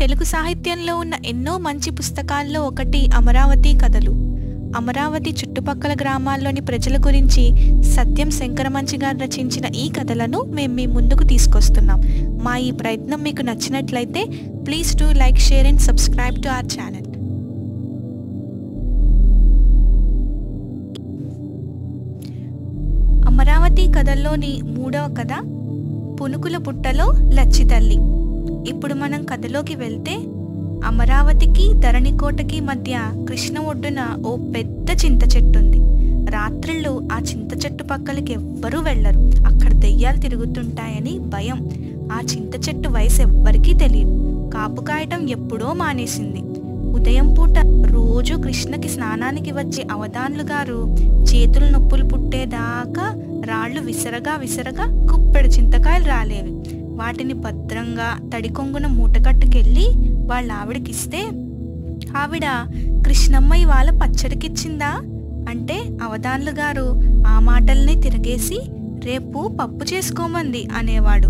తెలుగు సాహిత్యంలో ఉన్న ఎన్నో మంచి పుస్తకాల్లో ఒకటి అమరావతి కథలు. అమరావతి చుట్టుపక్కల గ్రామాల్లోని ప్రజల గురించి సత్యం శంకరమంచి గారు రచించిన ఈ కథలను మేము మీ ముందుకు తీసుకొస్తున్నాం. మా ఈ ప్రయత్నం మీకు నచ్చినట్లయితే please to like share and subscribe to our channel. Amaravati కథల్లోని మూడవ కథ పునుకుల పుట్టలో లచ్చితల్లి ఇప్పుడు మనం కథలోకి వెళ్తే అమరావతికి ధరణికోటకి మధ్య కృష్ణ ఒడ్డున ఓ పెద్ద చింత చెట్టు ఉంది రాత్రిళ్ళు ఆ చింత చెట్టు పక్కలకి ఎవ్వరూ వెళ్ళరు. అక్కడ దెయ్యాలు తిరుగుతుంటాయని భయం. ఆ చింత చెట్టు వయసు ఎవ్వరికీ తెలియదు కాపు కాయటం ఎప్పుడో మానేసింది. ఉదయం పూట రోజు కృష్ణకి స్నానానికి వచ్చే అవధాన్లు గారు చేతులు నొప్పులు పుట్టేదాకా రాళ్ళు విసరగా విసరగా కుప్పెడు చింతకాయలు రాలేవి. వాటిని భద్రంగా తడికొంగున మూటకట్టుకెళ్ళి వాళ్ళ ఆవిడకిస్తే ఆవిడ కృష్ణమ్మ ఇవాళ పచ్చడికిచ్చిందా? అంటే అవధాన్లు గారు ఆ మాటల్ని తిరగేసి రేపు పప్పు చేసుకోమంది అనేవాడు.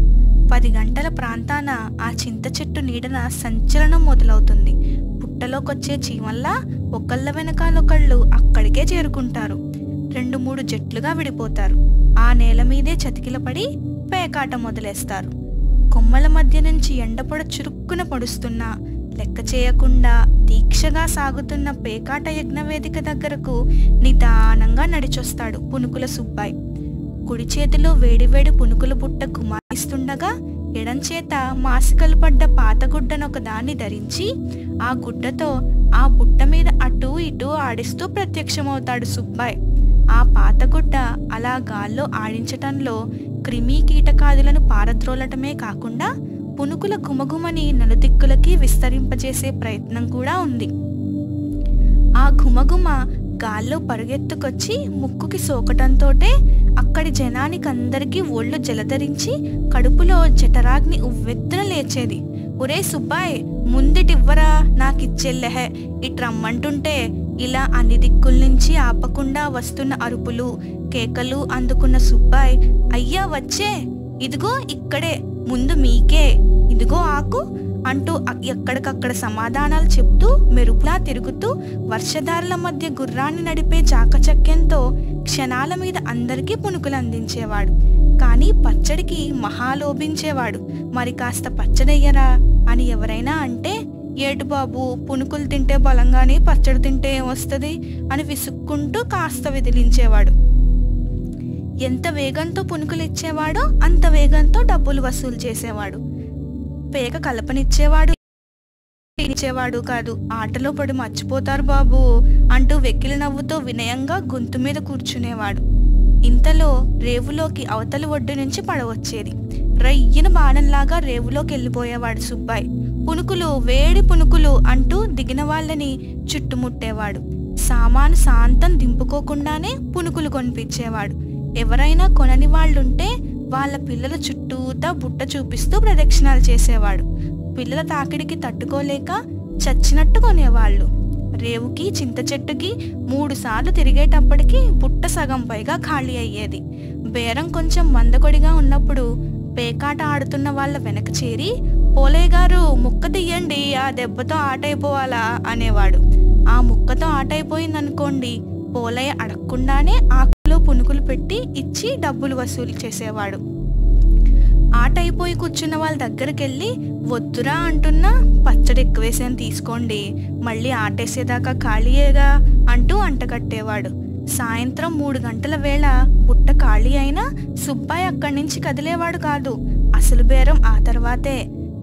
పది గంటల ప్రాంతాన ఆ చింత చెట్టు నీడన సంచలనం మొదలవుతుంది. పుట్టలోకొచ్చే చీమల్లా ఒకళ్ళ వెనకాలొకళ్ళు అక్కడికే చేరుకుంటారు. రెండు మూడు జట్లుగా విడిపోతారు. ఆ నేల మీదే చతికిలపడి పేకాట మొదలేస్తారు. కొమ్మల మధ్య నుంచి ఎండపొడ చురుక్కున పొడుస్తున్నా లెక్క చేయకుండా దీక్షగా సాగుతున్న పేకాట యజ్ఞవేదిక దగ్గరకు నిదానంగా నడిచొస్తాడు పునుకుల సుబ్బాయి. కుడి చేతిలో వేడివేడి పునుకుల బుట్ట కుమారిస్తుండగా ఎడంచేత మాసికలు పడ్డ పాత దాన్ని ధరించి ఆ గుడ్డతో ఆ బుట్ట మీద అటూ ఇటూ ఆడిస్తూ ప్రత్యక్షమవుతాడు సుబ్బాయ్. ఆ పాతగుడ్డ అలా గాల్లో ఆడించటంలో క్రిమి కీటకాదులను పారద్రోలటమే కాకుండా పునుకుల ఘుమఘుమని నలుదిక్కులకి విస్తరింపజేసే ప్రయత్నం కూడా ఉంది. ఆ ఘుమఘుమ గాల్లో పరుగెత్తుకొచ్చి ముక్కుకి సోకటంతోటే అక్కడి జనానికందరికీ ఒళ్ళు జలధరించి కడుపులో జఠరాగ్ని ఉవ్వెత్తున లేచేది. ఒరే సుబ్బాయ్ ముందిటివ్వరా? నాకిచ్చెల్లెహే. ఇట్రమ్మంటుంటే ఇలా అన్ని దిక్కుల నుంచి ఆపకుండా వస్తున్న అరుపులు కేకలు అందుకున్న సుబ్బాయ్ అయ్యా వచ్చే. ఇదిగో ఇక్కడే. ముందు మీకే. ఇదిగో ఆకు. అంటూ ఎక్కడికక్కడ సమాధానాలు చెప్తూ మెరుపులా తిరుగుతూ వర్షధారల మధ్య గుర్రాన్ని నడిపే చాకచక్యంతో క్షణాల మీద అందరికీ పునుకులు అందించేవాడు కానీ పచ్చడికి మహాలోభించేవాడు. మరి కాస్త పచ్చడయ్యరా? అని ఎవరైనా అంటే ఏటు బాబు పునుకులు తింటే బలంగానే పచ్చడి తింటే ఏమొస్తుంది? అని విసుక్కుంటూ కాస్త విదిలించేవాడు. ఎంత వేగంతో పునుకులు ఇచ్చేవాడో అంత వేగంతో డబ్బులు వసూలు చేసేవాడు. పేక కలపనిచ్చేవాడు ఇచ్చేవాడు కాదు. ఆటలో పడి మర్చిపోతారు బాబు అంటూ వెక్కిలి నవ్వుతో వినయంగా గొంతు మీద కూర్చునేవాడు. ఇంతలో రేవులోకి అవతలి ఒడ్డు నుంచి పడవచ్చేది. రయ్యిన బాణంలాగా రేవులోకి వెళ్ళిపోయేవాడు సుబ్బాయ్. పునుకులు వేడి పునుకులు అంటూ దిగిన వాళ్ళని చుట్టుముట్టేవాడు. సామాను శాంతం దింపుకోకుండానే పునుకులు కొనిపించేవాడు. ఎవరైనా కొనని వాళ్ళుంటే వాళ్ళ పిల్లల చుట్టూతా బుట్ట చూపిస్తూ ప్రదక్షిణాలు చేసేవాడు. పిల్లల తాకిడికి తట్టుకోలేక చచ్చినట్టు కొనేవాళ్ళు. రేవుకి చింత చెట్టుకి మూడుసార్లు తిరిగేటప్పటికీ తిరిగేటప్పటికి బుట్ట సగం పైగా ఖాళీ అయ్యేది. బేరం కొంచెం మందకొడిగా ఉన్నప్పుడు పేకాట ఆడుతున్న వాళ్ళ వెనక చేరి పోలయ్య గారు ముక్క తీయండి ఆ దెబ్బతో ఆట అయిపోవాలా అనేవాడు. ఆ ముక్కతో ఆట అయిపోయిందనుకోండి పోలయ్య అడగకుండానే ఆకులో పునుకులు పెట్టి ఇచ్చి డబ్బులు వసూలు చేసేవాడు. ఆట అయిపోయి కూర్చున్న వాళ్ళ దగ్గరికి వెళ్ళి వద్దురా అంటున్నా పచ్చడి ఎక్కువేసాను తీసుకోండి మళ్ళీ ఆటేసేదాకా ఖాళీయేగా అంటూ అంటకట్టేవాడు సాయంత్రం మూడు గంటల వేళ పుట్ట ఖాళీ అయినా సుబ్బాయి అక్కడి నుంచి కదిలేవాడు కాదు అసలు బేరం ఆ తర్వాతే.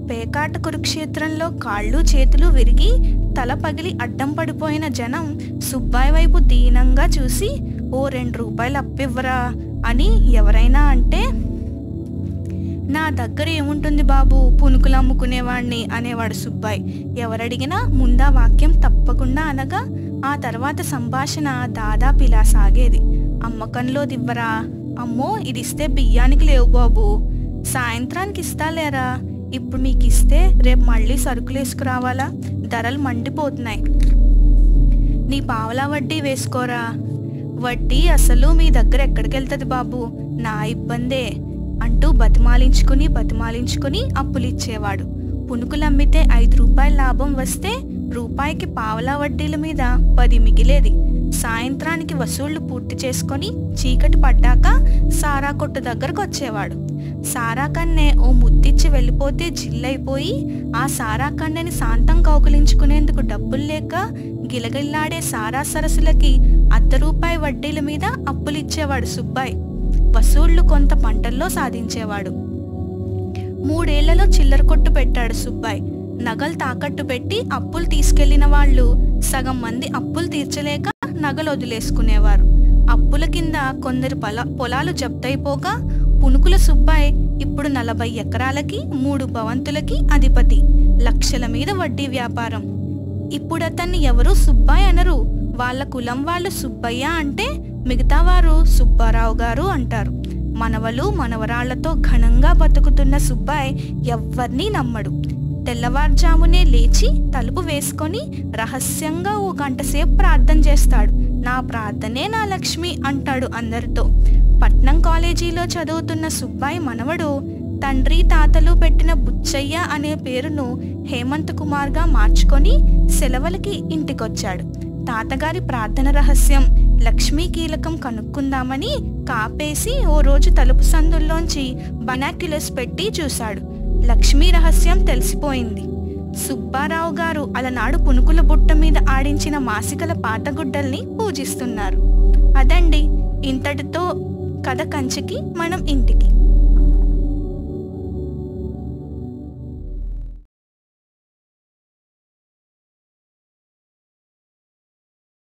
పేకాట కురుక్షేత్రంలో కాళ్ళు చేతులు విరిగి తల పగిలి అడ్డం పడిపోయిన జనం సుబ్బాయి వైపు దీనంగా చూసి ఓ రెండు రూపాయలు అప్పివ్వరా అని ఎవరైనా అంటే నా దగ్గర ఏముంటుంది బాబు? పునుకులు అమ్ముకునేవాణ్ణి అనేవాడు సుబ్బాయ్. ఎవరడిగినా ముందా వాక్యం తప్పకుండా అనగా ఆ తర్వాత సంభాషణ దాదాపు ఇలా సాగేది. అమ్మకంలో దివ్వరా? అమ్మో ఇది ఇస్తే బియ్యానికి లేవు బాబు. సాయంత్రానికి ఇస్తాలేరా ఇప్పుడు మీకు ఇస్తే రేపు మళ్ళీ సరుకులు వేసుకురావాలా? ధరలు మండిపోతున్నాయి. నీ పావలా వడ్డీ వేసుకోరా? వడ్డీ అసలు మీ దగ్గర ఎక్కడికి వెళ్తుంది బాబు? నా ఇబ్బందే. అంటూ బతిమాలించుకుని బతిమాలించుకుని అప్పులిచ్చేవాడు. పునుకులమ్మితే ఐదు రూపాయల లాభం వస్తే రూపాయికి పావలా వడ్డీల మీద పది మిగిలేది. సాయంత్రానికి వసూళ్ళు పూర్తి చేసుకొని చీకటి పడ్డాక సారా కొట్టు దగ్గరకు వచ్చేవాడు సారా కన్నె ఓ ముద్దిచ్చి వెళ్ళిపోతే జిల్లైపోయి ఆ సారా కన్నెని శాంతం కౌగులించుకునేందుకు డబ్బులు లేక గిలగిల్లాడే సారా సరస్సులకి అర్ధ రూపాయి వడ్డీల మీద అప్పులిచ్చేవాడు సుబ్బాయ్. వసూళ్ళు కొంత పంటల్లో సాధించేవాడు. మూడేళ్ళలో చిల్లర కొట్టు పెట్టాడు సుబ్బాయ్. నగలు తాకట్టు పెట్టి అప్పులు తీసుకెళ్ళిన వాళ్ళు సగం మంది అప్పులు తీర్చలేక నగలు వదిలేసుకునేవారు. అప్పుల కింద కొందరు పొల పొలాలు జప్తయిపోగా పునుకుల సుబ్బాయ్ ఇప్పుడు నలభై ఎకరాలకి మూడు భవంతులకి అధిపతి. లక్షల మీద వడ్డీ వ్యాపారం. ఇప్పుడు అతన్ని ఎవరూ సుబ్బాయ్ అనరు. వాళ్ళ కులం వాళ్ళు సుబ్బయ్య అంటే మిగతా వారు సుబ్బారావు గారు అంటారు. మనవలు మనవరాళ్ళతో ఘనంగా బతుకుతున్న సుబ్బాయ్ ఎవ్వర్నీ నమ్మడు. తెల్లవారుజామునే లేచి తలుపు వేసుకొని రహస్యంగా ఓ గంటసేపు ప్రార్థన చేస్తాడు. నా ప్రార్థనే నా లక్ష్మి అంటాడు అందరితో. పట్నం కాలేజీలో చదువుతున్న సుబ్బాయి మనవడు తండ్రి తాతలు పెట్టిన బుచ్చయ్య అనే పేరును హేమంత్ కుమార్గా మార్చుకొని సెలవులకి ఇంటికొచ్చాడు. తాతగారి ప్రార్థన రహస్యం లక్ష్మీ కీలకం కనుక్కుందామని కాపేసి ఓ రోజు తలుపు సందుల్లోంచి బనాక్యులస్ పెట్టి చూశాడు. లక్ష్మీ రహస్యం తెలిసిపోయింది. సుబ్బారావు గారు అలనాడు పునుకుల బుట్ట మీద ఆడించిన మాసికల పాతగుడ్డల్ని పూజిస్తున్నారు. అదండి ఇంతటితో కథ కంచికి మనం ఇంటికి.